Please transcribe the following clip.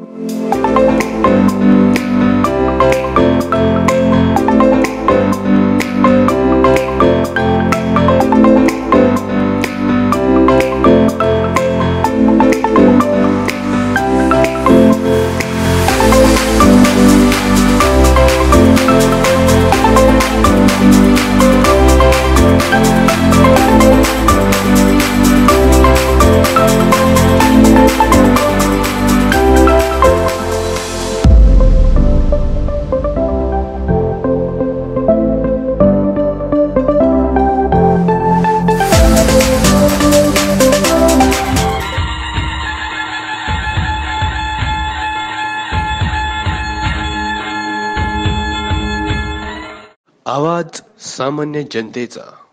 Música आवाज सामान्य जनतेचा.